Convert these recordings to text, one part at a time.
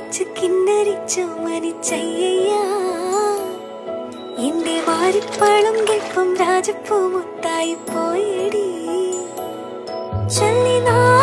കോരിക്കുളപ്പിച്ച് കിന്നരിച്ചു മരിച്ചയ്യ എന്റെ വാരിപ്പാളും കെൽപ്പം രാജപ്പൂ മുട്ടായി പോയിടി. ചൊല്ലിനാവേറരുതേ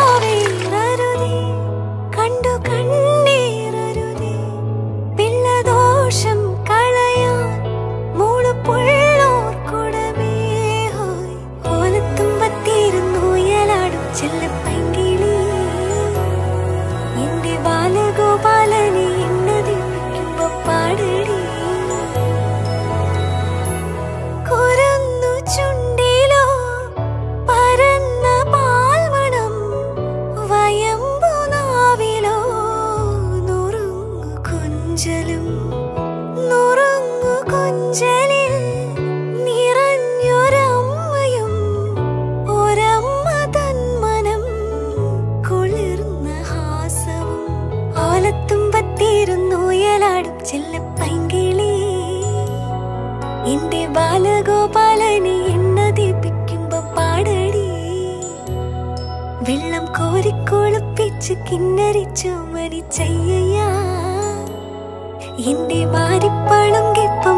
കൊഞ്ചലിൽ നിറഞ്ഞൊരമ്മയും ഒരമ്മ തന്മനം കുളിർന്ന ഹാസവും ഓലത്തുമ്പത്തിരുന്നു ഉയലാടും ചെല്ലപ്പൈങ്കിളി എന്റെ ബാലഗോപാലനെ എണ്ണതിപ്പിക്കുമ്പോ പാടടി. വെള്ളം കോരിക്കൊളുപ്പിച്ച് കിന്നരിച്ചു മരിച്ചയ്യ എന്റെ മാരിപ്പളുങ്കിപ്പം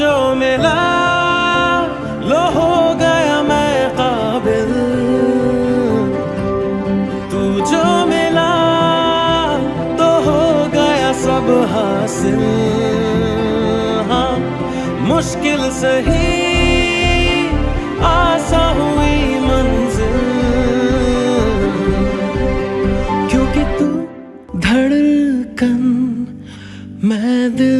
जो मिला, लो हो गया मैं काबिल। तू जो मिला तो हो गया सब हासिल। हाँ मुश्किल सही आसा हुई मंजिल। क्योंकि तू धड़कन, मैं दिल